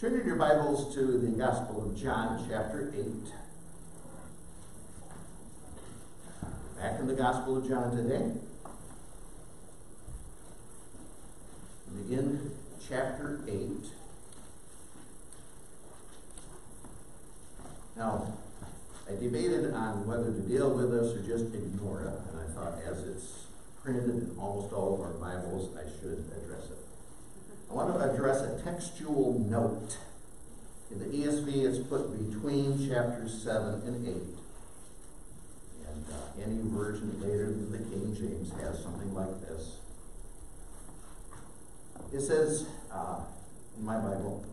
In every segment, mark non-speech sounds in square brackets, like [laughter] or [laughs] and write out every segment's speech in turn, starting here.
Turn your Bibles to the Gospel of John, chapter 8. Back in the Gospel of John today. Begin chapter 8. Now, I debated on whether to deal with this or just ignore it, and I thought as it's printed in almost all of our Bibles, I should address it. I want to address a textual note. In the ESV, it's put between chapters 7 and 8. And uh, any version later than the King James has something like this. It says uh, in my Bible,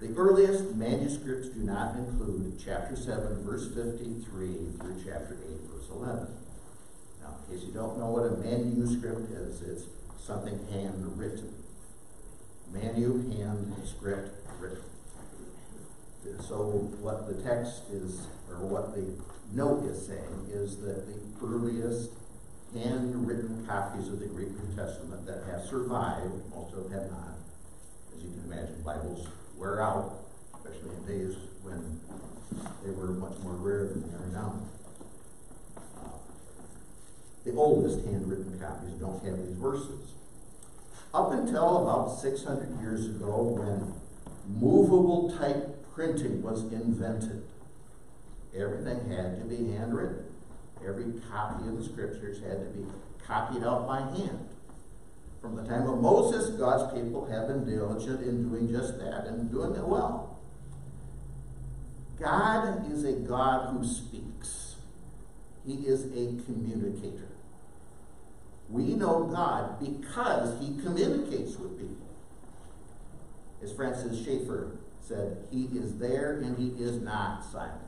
the earliest manuscripts do not include chapter 7, verse 53 through chapter 8, verse 11. Now, in case you don't know what a manuscript is, it's something handwritten. Manu, hand, script, written. So what the text is, or what the note is saying, is that the earliest handwritten copies of the Greek New Testament that have survived, most of them have not, as you can imagine, Bibles wear out, especially in days when they were much more rare than they are now. Uh, the oldest handwritten copies don't have these verses. Up until about 600 years ago, when movable type printing was invented, everything had to be handwritten. Every copy of the scriptures had to be copied out by hand. From the time of Moses, God's people have been diligent in doing just that and doing it well. God is a God who speaks. He is a communicator. We know God because he communicates with people. As Francis Schaeffer said, he is there and he is not silent.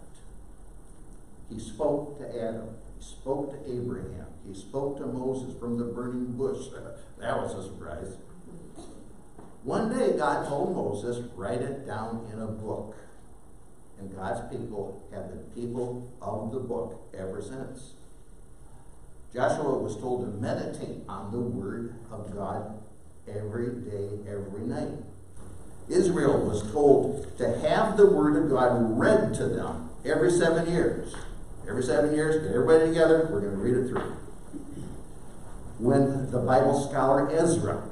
He spoke to Adam. He spoke to Abraham. He spoke to Moses from the burning bush. [laughs] that was a surprise. One day, God told Moses, write it down in a book. And God's people have been people of the book ever since. Joshua was told to meditate on the Word of God every day, every night. Israel was told to have the Word of God read to them every seven years. Every seven years, get everybody together, we're going to read it through. When the Bible scholar Ezra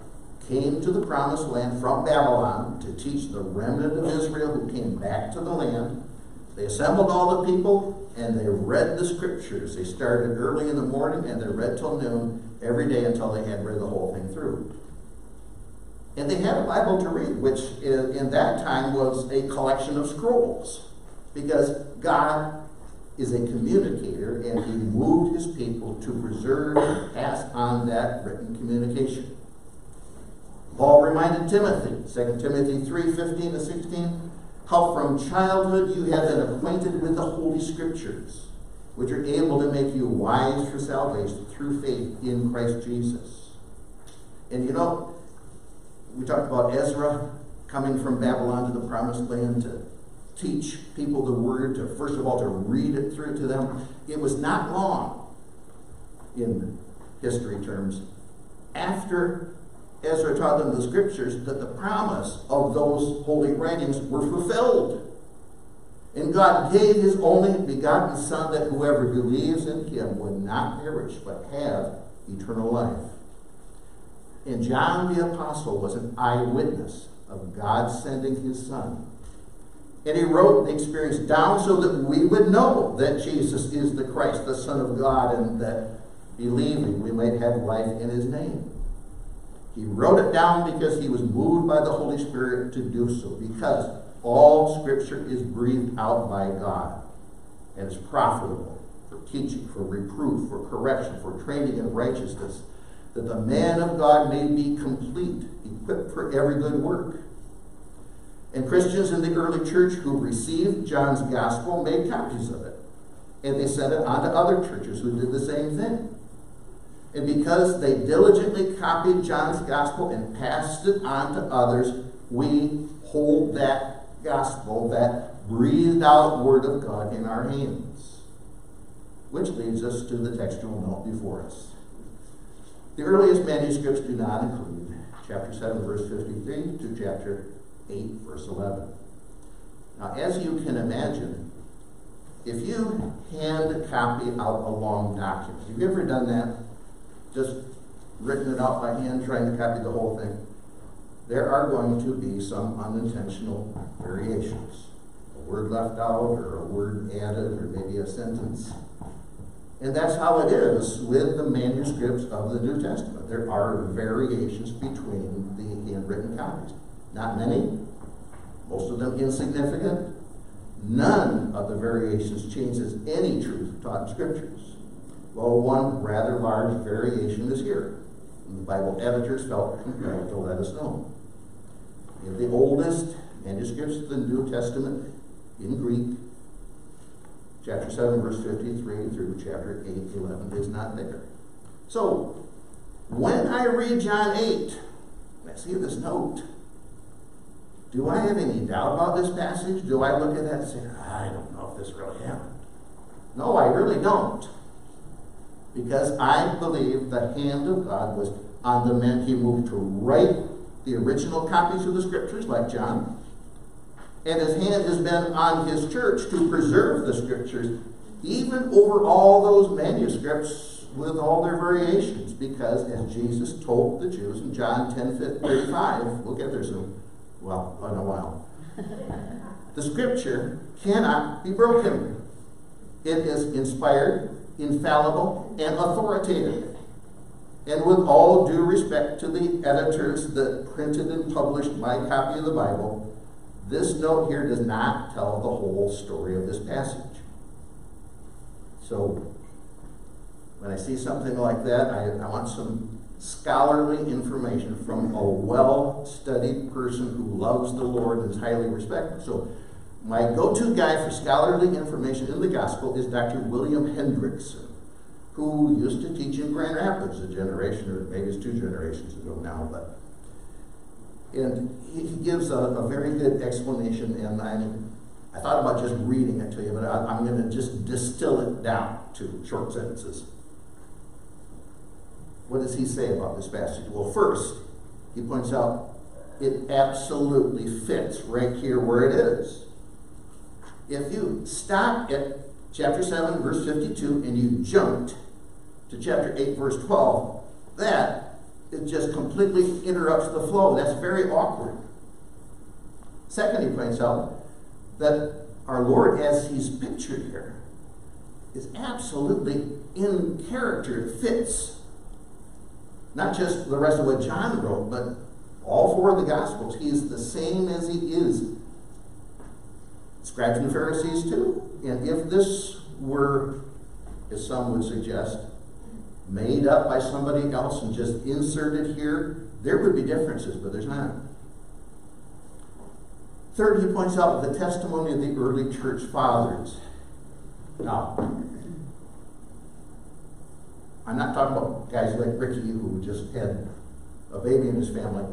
came to the promised land from Babylon to teach the remnant of Israel who came back to the land, they assembled all the people and they read the scriptures. They started early in the morning and they read till noon every day until they had read the whole thing through. And they had a Bible to read, which in that time was a collection of scrolls. Because God is a communicator and he moved his people to preserve and pass on that written communication. Paul reminded Timothy, 2 Timothy 3 15 to 16, how from childhood you have been acquainted with the Holy Scriptures, which are able to make you wise for salvation through faith in Christ Jesus. And you know, we talked about Ezra coming from Babylon to the promised land to teach people the word, to first of all to read it through to them. It was not long in history terms after Ezra taught them the scriptures that the promise of those holy writings were fulfilled. And God gave his only begotten Son that whoever believes in him would not perish but have eternal life. And John the Apostle was an eyewitness of God sending his Son. And he wrote the experience down so that we would know that Jesus is the Christ, the Son of God, and that believing we might have life in his name. He wrote it down because he was moved by the Holy Spirit to do so, because all Scripture is breathed out by God and is profitable for teaching, for reproof, for correction, for training in righteousness, that the man of God may be complete, equipped for every good work. And Christians in the early church who received John's gospel made copies of it. And they sent it on to other churches who did the same thing. And because they diligently copied John's gospel and passed it on to others, we hold that gospel, that breathed out word of God in our hands. Which leads us to the textual note before us. The earliest manuscripts do not include chapter 7, verse 53 to chapter 8, verse 11. Now, as you can imagine, if you hand copy out a long document, have you ever done that? Just written it out by hand, trying to copy the whole thing? There are going to be some unintentional variations. A word left out, or a word added, or maybe a sentence. And that's how it is with the manuscripts of the New Testament. There are variations between the handwritten copies. Not many, most of them insignificant. None of the variations changes any truth taught in scriptures. Well, one rather large variation is here. And the Bible editors felt compelled [laughs] to let us know. In the oldest manuscripts of the New Testament in Greek, chapter 7, verse 53 through chapter 8, 11 is not there. So, when I read John 8, I see this note. Do I have any doubt about this passage? Do I look at that and say, I don't know if this really happened? No, I really don't. Because I believe the hand of God was on the men he moved to write the original copies of the scriptures, like John, and his hand has been on his church to preserve the scriptures, even over all those manuscripts with all their variations. Because as Jesus told the Jews in John 10 35, we'll get there soon. Well, in a while. [laughs] the scripture cannot be broken. It is inspired, infallible, and authoritative. And with all due respect to the editors that printed and published my copy of the Bible, this note here does not tell the whole story of this passage. So, when I see something like that, I, I want some scholarly information from a well studied person who loves the Lord and is highly respected. So, my go to guy for scholarly information in the gospel is Dr. William Hendriksen, who used to teach in Grand Rapids a generation, or maybe it's two generations ago now, but and he, gives a, a, very good explanation, and I'm, I thought about just reading it to you, but I, I'm going to just distill it down to short sentences. What does he say about this passage? Well, first, he points out it absolutely fits right here where it is. If you stop at chapter 7, verse 52, and you jumped to chapter 8, verse 12, that it just completely interrupts the flow. That's very awkward. Second, he points out that our Lord, as he's pictured here, is absolutely in character. It fits not just the rest of what John wrote, but all four of the Gospels. He is the same as he is. Scribes and Pharisees, too. And if this were, as some would suggest, made up by somebody else and just inserted here, there would be differences, but there's not. Third, he points out the testimony of the early church fathers. Now, I'm not talking about guys like Ricky who just had a baby in his family.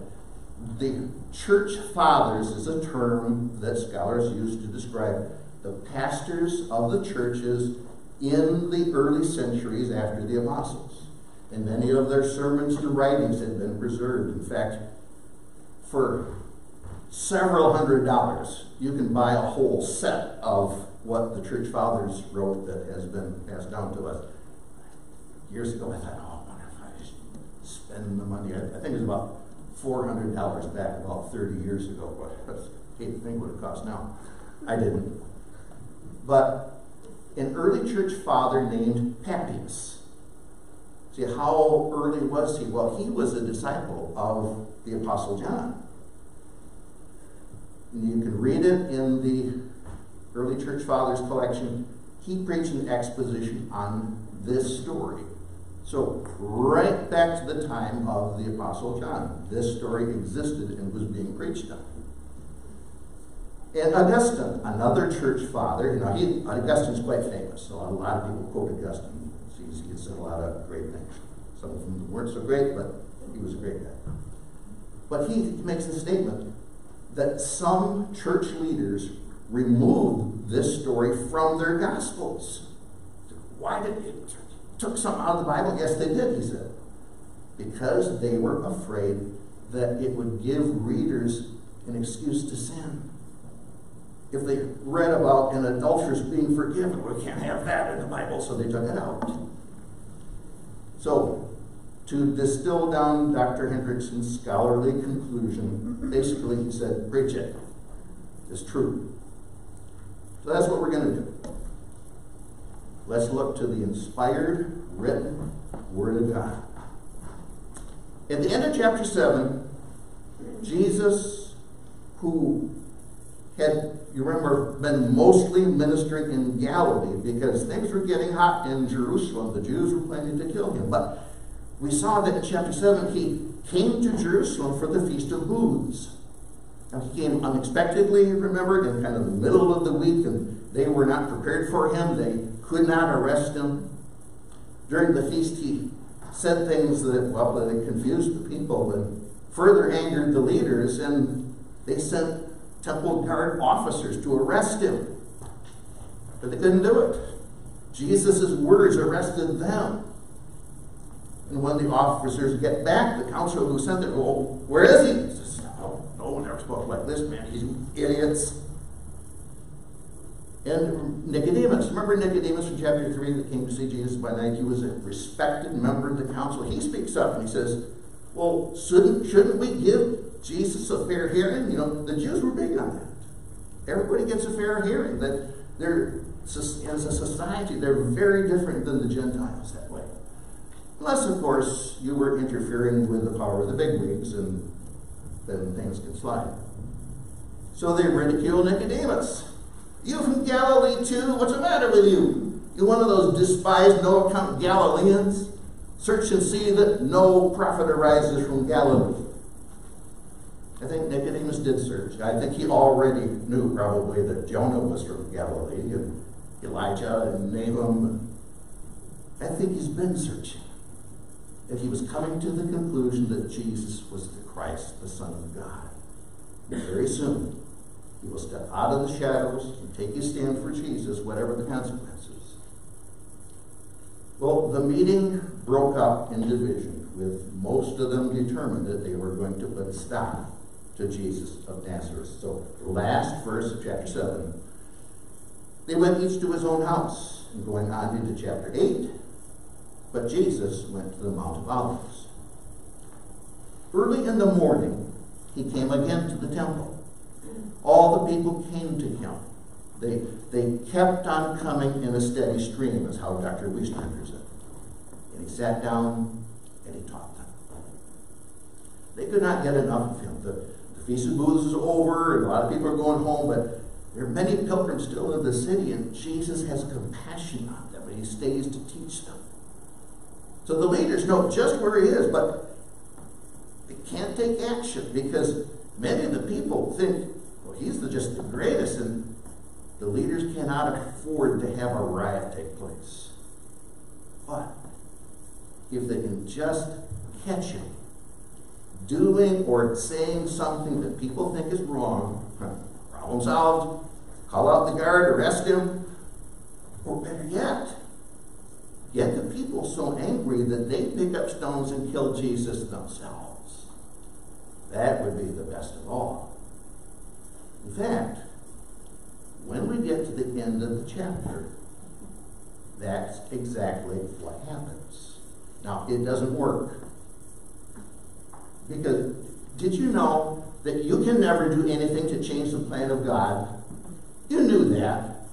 The church fathers is a term that scholars use to describe the pastors of the churches in the early centuries after the apostles. And many of their sermons and writings have been preserved. In fact, for several hundred dollars, you can buy a whole set of what the church fathers wrote that has been passed down to us. Years ago, I thought, oh, I wonder if I should spend the money. I, think it was about $400 back about 30 years ago. But I hate to think what it costs now. I didn't. But an early church father named Papias. See, how early was he? Well, he was a disciple of the Apostle John. And you can read it in the early church fathers collection. He preached an exposition on this story. So, right back to the time of the Apostle John, this story existed and was being preached on. And Augustine, another church father, you know, he, Augustine's quite famous, so a lot of people quote Augustine. He's, he said a lot of great things. Some of them weren't so great, but he was a great guy. But he makes the statement that some church leaders removed this story from their gospels. Why did it took something out of the Bible? Yes, they did, he said. Because they were afraid that it would give readers an excuse to sin. if they read about an adulteress being forgiven, we can't have that in the Bible, so they took it out. So, to distill down Dr. Hendriksen's scholarly conclusion, basically he said, preach it. It's true. So that's what we're going to do. Let's look to the inspired, written Word of God. At the end of chapter 7, Jesus, who had, you remember, been mostly ministering in Galilee because things were getting hot in Jerusalem. The Jews were planning to kill him. But we saw that in chapter 7, he came to Jerusalem for the Feast of Booths. Now, he came unexpectedly, remember, in kind of the middle of the week, and they were not prepared for him. They could not arrest him. During the feast, he said things that, well, that confused the people and further angered the leaders, and they sent temple guard officers to arrest him. But they couldn't do it. Jesus' words arrested them. And when the officers get back, the council who sent it, well, where is he? He says, no, no one ever spoke like this man. He's idiots. And Nicodemus, remember Nicodemus from chapter 3 that came to see Jesus by night? He was a respected member of the council. He speaks up and he says, Well, shouldn't, shouldn't we give Jesus a fair hearing? You know, the Jews were big on that. Everybody gets a fair hearing. That they're, as a society, they're very different than the Gentiles that way. Unless, of course, you were interfering with the power of the bigwigs, and then things can slide. So they ridicule Nicodemus. You from Galilee too? What's the matter with you? You're one of those despised, no account Galileans? Search and see that no prophet arises from Galilee. I think Nicodemus did search. I think he already knew probably that Jonah was from Galilee and Elijah and Nahum. I think he's been searching. And he was coming to the conclusion that Jesus was the Christ, the Son of God. Very soon, he will step out of the shadows and take his stand for Jesus, whatever the consequences. Well, the meeting broke up in division, with most of them determined that they were going to put a stop to Jesus of Nazareth. So, last verse of chapter 7. They went each to his own house, and going on into chapter 8. But Jesus went to the Mount of Olives. Early in the morning, he came again to the temple all the people came to him. They, they kept on coming in a steady stream, is how Dr. Weiss renders it. And he sat down and he taught them. They could not get enough of him. The, the Feast of Booths is over, and a lot of people are going home, but there are many pilgrims still in the city, and Jesus has compassion on them, and he stays to teach them. So the leaders know just where he is, but they can't take action because many of the people think he's the, just the greatest, and the leaders cannot afford to have a riot take place. But if they can just catch him doing or saying something that people think is wrong, [laughs] problem solved, call out the guard, arrest him, or better yet, get the people so angry that they pick up stones and kill Jesus themselves. That would be the best of all. In fact, when we get to the end of the chapter, that's exactly what happens. Now, it doesn't work. Because did you know that you can never do anything to change the plan of God? You knew that.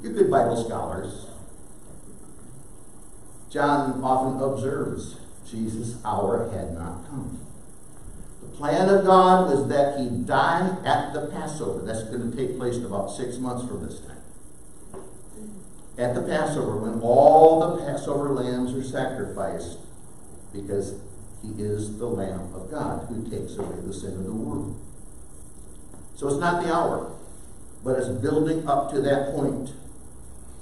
You're good Bible scholars. John often observes Jesus' hour had not come plan of God was that he die at the Passover. That's going to take place in about six months from this time. At the Passover, when all the Passover lambs are sacrificed, because he is the Lamb of God who takes away the sin of the world. So it's not the hour, but it's building up to that point.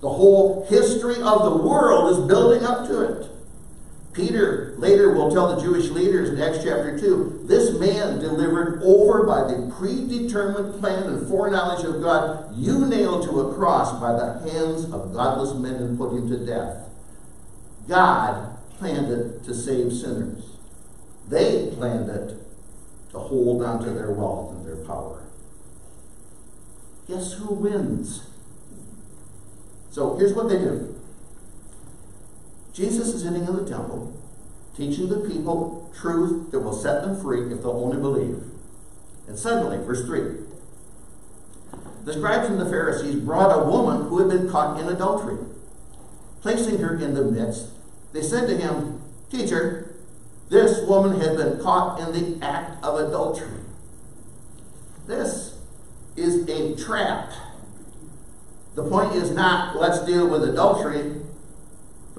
The whole history of the world is building up to it. Peter later will tell the Jewish leaders in Acts chapter 2 this man delivered over by the predetermined plan and foreknowledge of God, you nailed to a cross by the hands of godless men and put him to death. God planned it to save sinners, they planned it to hold on to their wealth and their power. guess who wins? So here's what they do Jesus is sitting in the temple, teaching the people truth that will set them free if they'll only believe. And suddenly, verse 3 the scribes and the Pharisees brought a woman who had been caught in adultery. Placing her in the midst, they said to him, Teacher, this woman had been caught in the act of adultery. This is a trap. The point is not let's deal with adultery.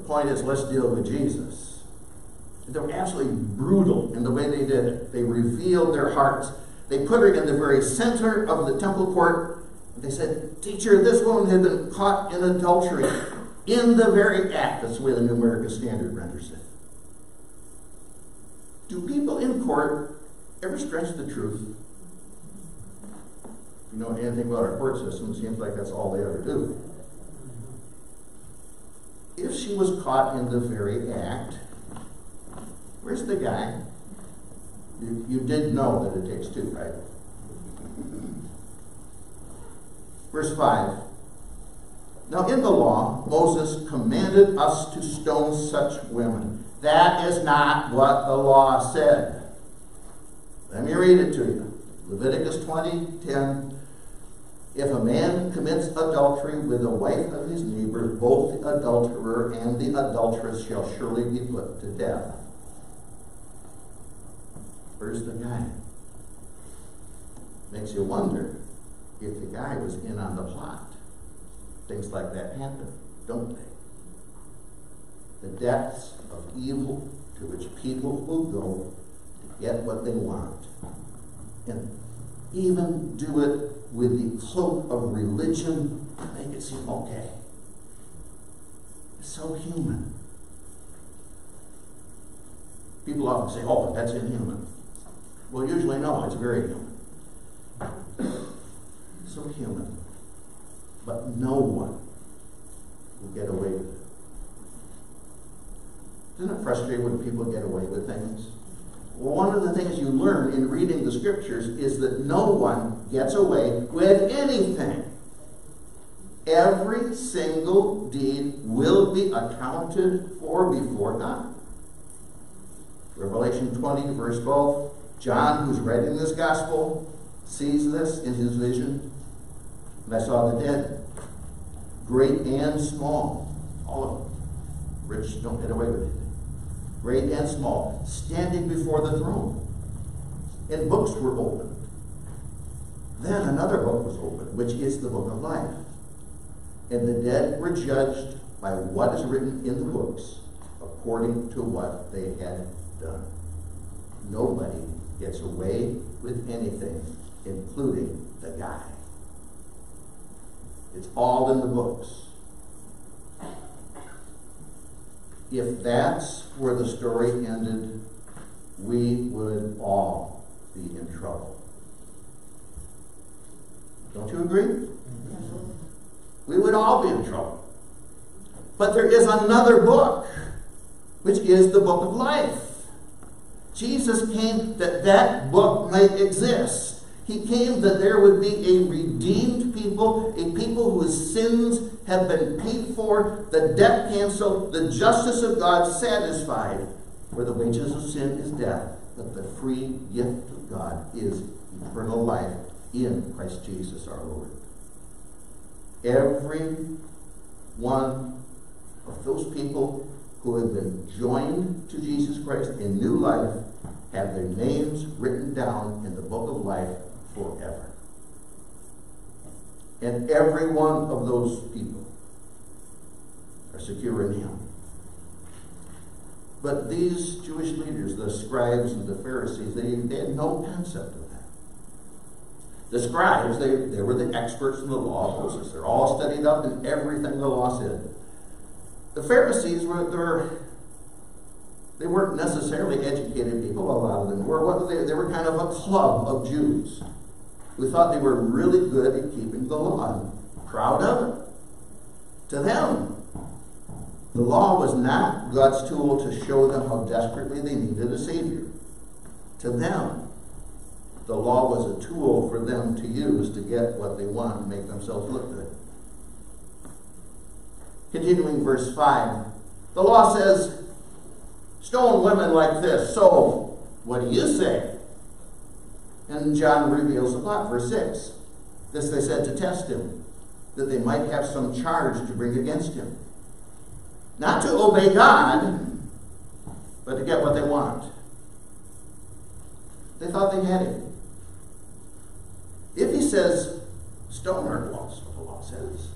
Point is let's deal with Jesus. They were absolutely brutal in the way they did it. They revealed their hearts. They put her in the very center of the temple court. They said, Teacher, this woman had been caught in adultery in the very act. That's the way the New American Standard renders it. Do people in court ever stretch the truth? If you know anything about our court system, it seems like that's all they ever do. If she was caught in the very act, where's the guy? You, you did know that it takes two, right? Verse 5. Now, in the law, Moses commanded us to stone such women. That is not what the law said. Let me read it to you. Leviticus 20, 10 if a man commits adultery with the wife of his neighbor, both the adulterer and the adulteress shall surely be put to death. Where's the guy? Makes you wonder if the guy was in on the plot. Things like that happen, don't they? The depths of evil to which people will go to get what they want. And even do it with the cloak of religion to make it seem okay. It's so human. People often say, oh, that's inhuman. Well, usually, no, it's very human. so human. But no one will get away with it. Isn't it frustrating when people get away with things? One of the things you learn in reading the scriptures is that no one gets away with anything. Every single deed will be accounted for before God. Revelation 20, verse 12. John, who's writing this gospel, sees this in his vision. And I saw the dead, great and small, all of them. Rich don't get away with it great and small, standing before the throne. And books were opened. Then another book was opened, which is the book of life. And the dead were judged by what is written in the books according to what they had done. Nobody gets away with anything, including the guy. It's all in the books. If that's where the story ended, we would all be in trouble. Don't you agree? We would all be in trouble. But there is another book, which is the book of life. Jesus came that that book might exist. He came that there would be a redeemed people, a people whose sins have been paid for, the debt canceled, the justice of God satisfied. For the wages of sin is death, but the free gift of God is eternal life in Christ Jesus our Lord. Every one of those people who have been joined to Jesus Christ in new life have their names written down in the book of life forever. And every one of those people are secure in Him. But these Jewish leaders, the scribes and the Pharisees, they, they had no concept of that. The scribes, they, they were the experts in the law of Moses. They're all studied up in everything the law said. The Pharisees were, were they weren't necessarily educated people, a lot of them were. What, they, they were kind of a club of Jews who thought they were really good at keeping the law proud of it. To them, the law was not God's tool to show them how desperately they needed a Savior. To them, the law was a tool for them to use to get what they want to make themselves look good. Continuing verse 5. The law says, stone women like this. So, what do you say? And John reveals a plot, verse 6. This they said to test him, that they might have some charge to bring against him. Not to obey God, but to get what they want. They thought they had him. If he says, stone her, that's what the law says.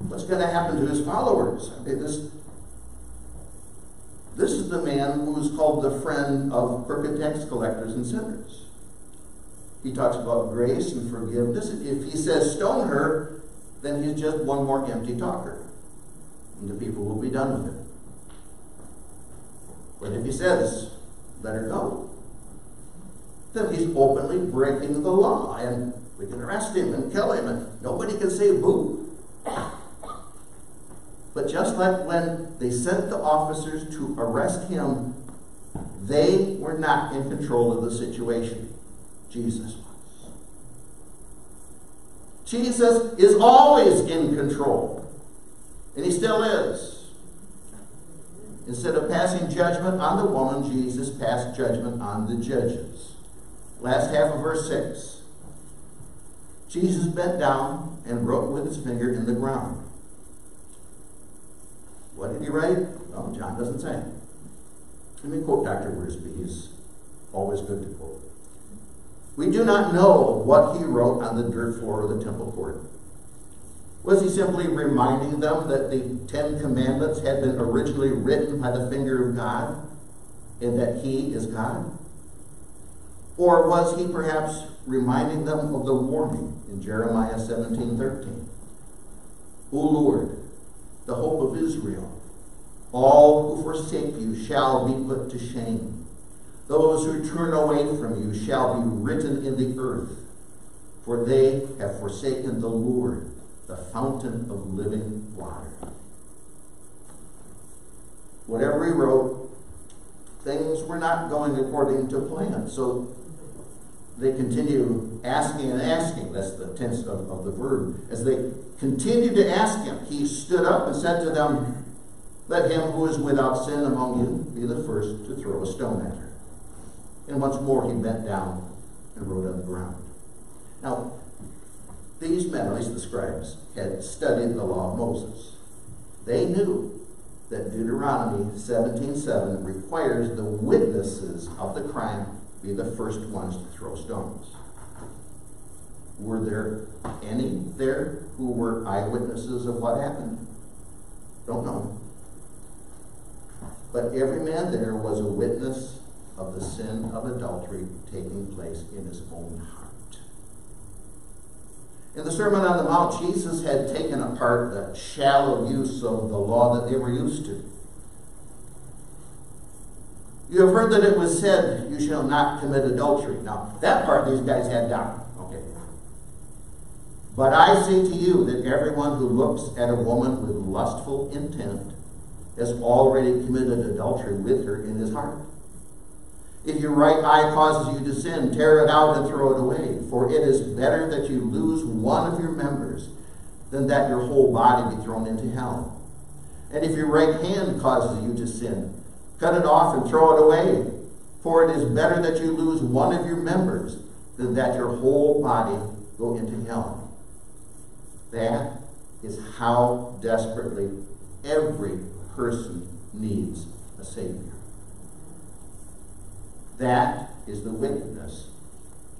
What's going to happen to his followers? I mean, this, this is the man who's called the friend of crooked tax collectors and sinners. He talks about grace and forgiveness. If he says stone her, then he's just one more empty talker. And the people will be done with him. But if he says, let her go, then he's openly breaking the law. And we can arrest him and kill him, and nobody can say boo. But just like when they sent the officers to arrest him, they were not in control of the situation. Jesus was. Jesus is always in control, and he still is. Instead of passing judgment on the woman, Jesus passed judgment on the judges. Last half of verse 6. Jesus bent down and wrote with his finger in the ground. What did he write? Well, John doesn't say. Let me quote Dr. Wiersbe. He's always good to quote. We do not know what he wrote on the dirt floor of the temple court. Was he simply reminding them that the Ten Commandments had been originally written by the finger of God and that he is God? Or was he perhaps reminding them of the warning in Jeremiah 17 13? O Lord, the hope of Israel, all who forsake you shall be put to shame. Those who turn away from you shall be written in the earth, for they have forsaken the Lord, the fountain of living water. Whatever he wrote, things were not going according to plan. So they continue asking and asking. That's the tense of, of the verb. As they continued to ask him, he stood up and said to them, Let him who is without sin among you be the first to throw a stone at her. And once more he bent down and wrote on the ground. Now, these men, at least the scribes, had studied the law of Moses. They knew that Deuteronomy 17.7 requires the witnesses of the crime be the first ones to throw stones. Were there any there who were eyewitnesses of what happened? Don't know. But every man there was a witness of the sin of adultery taking place in his own heart. In the Sermon on the Mount, Jesus had taken apart the shallow use of the law that they were used to. You have heard that it was said, You shall not commit adultery. Now, that part these guys had down. Okay. But I say to you that everyone who looks at a woman with lustful intent has already committed adultery with her in his heart. If your right eye causes you to sin, tear it out and throw it away. For it is better that you lose one of your members than that your whole body be thrown into hell. And if your right hand causes you to sin, cut it off and throw it away. For it is better that you lose one of your members than that your whole body go into hell. That is how desperately every person needs a Savior. That is the wickedness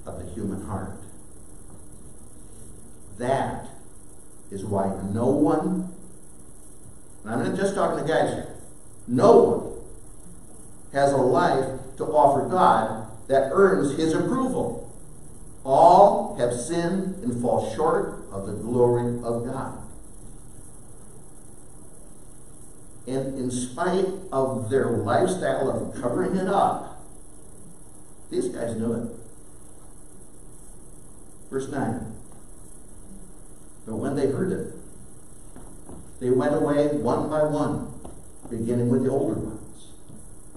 of the human heart. That is why no one, and I'm not just talking to guys here, no one has a life to offer God that earns his approval. All have sinned and fall short of the glory of God. And in spite of their lifestyle of covering it up, these guys knew it. Verse 9. But when they heard it, they went away one by one, beginning with the older ones.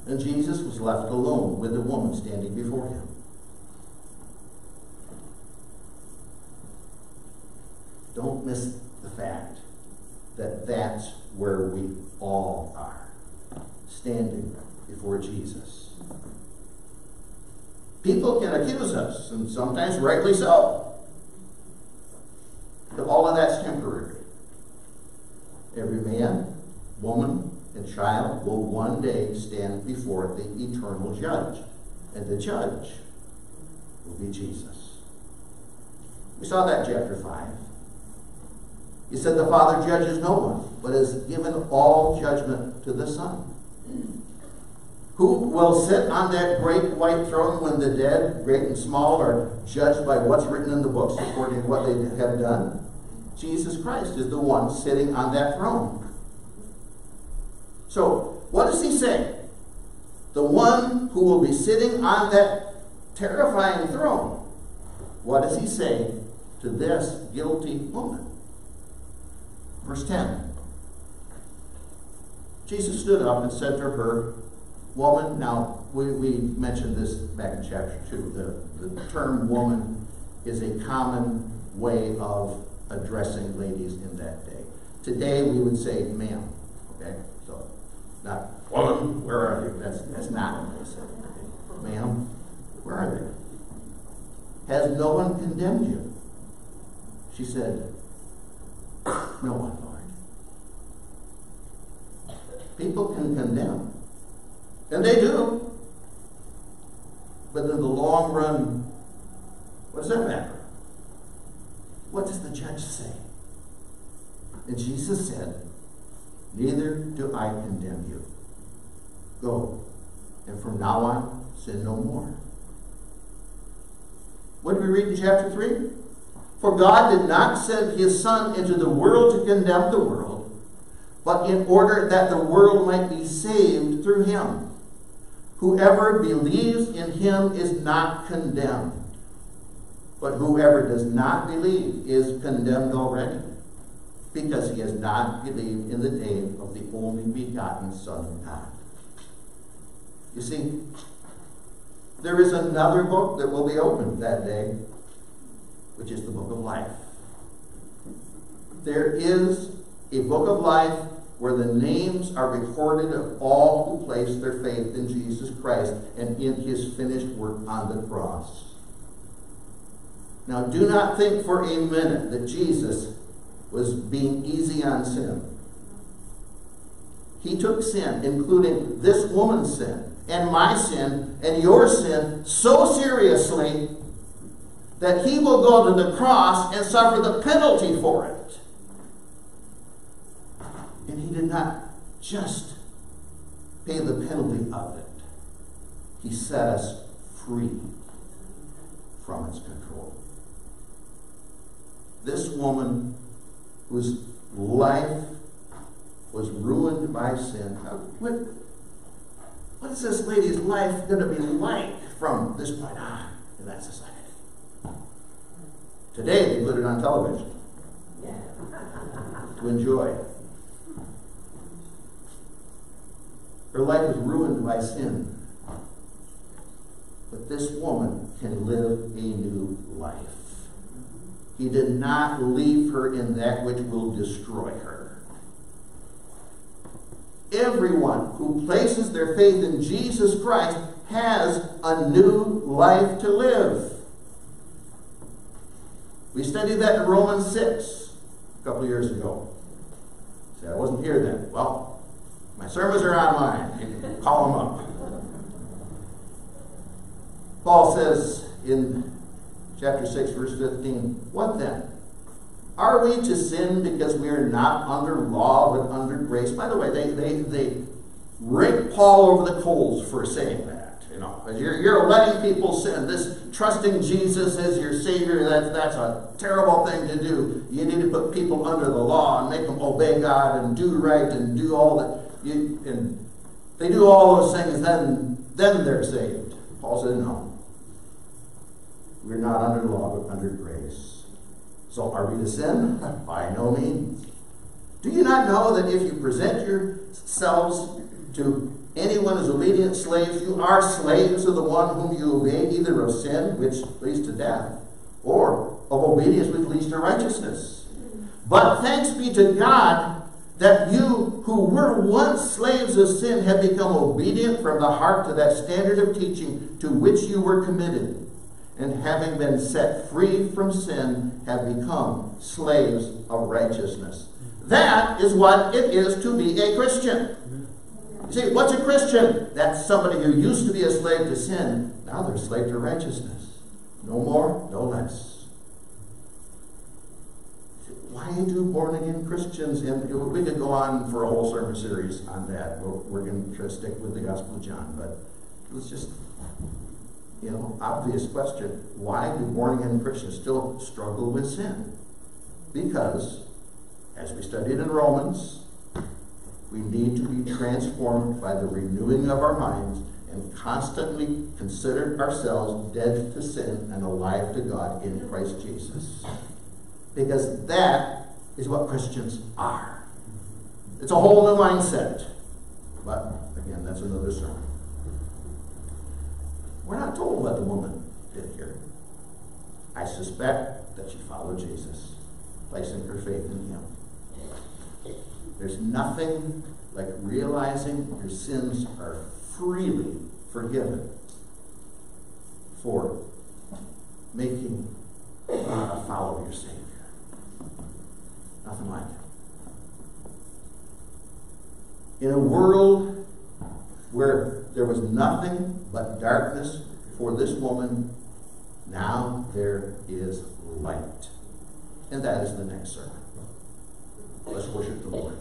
And Jesus was left alone with the woman standing before him. Don't miss the fact that that's where we all are, standing before Jesus. People can accuse us, and sometimes rightly so. But all of that's temporary. Every man, woman, and child will one day stand before the eternal judge. And the judge will be Jesus. We saw that in chapter 5. He said the Father judges no one, but has given all judgment to the Son. Who will sit on that great white throne when the dead, great and small, are judged by what's written in the books according to what they have done? Jesus Christ is the one sitting on that throne. So, what does he say? The one who will be sitting on that terrifying throne. What does he say to this guilty woman? Verse 10. Jesus stood up and said to her, Woman, now we, we mentioned this back in chapter 2. The, the term woman is a common way of addressing ladies in that day. Today we would say ma'am. Okay? So, not woman, where are you? That's, that's not what they say. Ma'am, where are they? Has no one condemned you? She said, No one, Lord. People can condemn. And they do. But in the long run, what does that matter? What does the judge say? And Jesus said, Neither do I condemn you. Go, and from now on, sin no more. What do we read in chapter 3? For God did not send his Son into the world to condemn the world, but in order that the world might be saved through him. Whoever believes in him is not condemned, but whoever does not believe is condemned already, because he has not believed in the name of the only begotten Son of God. You see, there is another book that will be opened that day, which is the book of life. There is a book of life where the names are recorded of all who place their faith in Jesus Christ and in his finished work on the cross. Now, do not think for a minute that Jesus was being easy on sin. He took sin, including this woman's sin, and my sin, and your sin, so seriously that he will go to the cross and suffer the penalty for it. And he did not just pay the penalty of it, he set us free from its control. This woman whose life was ruined by sin. What, what is this lady's life going to be like from this point on in that society? Today they put it on television to enjoy. Her life is ruined by sin. But this woman can live a new life. He did not leave her in that which will destroy her. Everyone who places their faith in Jesus Christ has a new life to live. We studied that in Romans 6 a couple years ago. Say, I wasn't here then. Well, my sermons are online. You can call them up. Paul says in chapter 6, verse 15, What then? Are we to sin because we are not under law but under grace? By the way, they, they, they rake Paul over the coals for saying that. You know, you're, you're letting people sin. This trusting Jesus as your Savior, that's, that's a terrible thing to do. You need to put people under the law and make them obey God and do right and do all that. You, and they do all those things, then, then they're saved. Paul said, no. We're not under law, but under grace. So are we to sin? [laughs] By no means. Do you not know that if you present yourselves to anyone as obedient slaves, you are slaves of the one whom you obey, either of sin, which leads to death, or of obedience, which leads to righteousness? But thanks be to God that you who were once slaves of sin have become obedient from the heart to that standard of teaching to which you were committed, and having been set free from sin, have become slaves of righteousness. That is what it is to be a Christian. You see, what's a Christian? That's somebody who used to be a slave to sin, now they're a slave to righteousness. No more, no less. Why do born again Christians? And we could go on for a whole sermon series on that. We're, going to to stick with the Gospel of John, but let's just, you know, obvious question. Why do born again Christians still struggle with sin? Because, as we studied in Romans, we need to be transformed by the renewing of our minds and constantly consider ourselves dead to sin and alive to God in Christ Jesus. Because that is what Christians are. It's a whole new mindset. But again, that's another sermon. We're not told what the woman did here. I suspect that she followed Jesus, placing her faith in him. There's nothing like realizing your sins are freely forgiven for making God of your Savior. Nothing like it. In a world where there was nothing but darkness for this woman, now there is light. And that is the next sermon. Let's worship the Lord.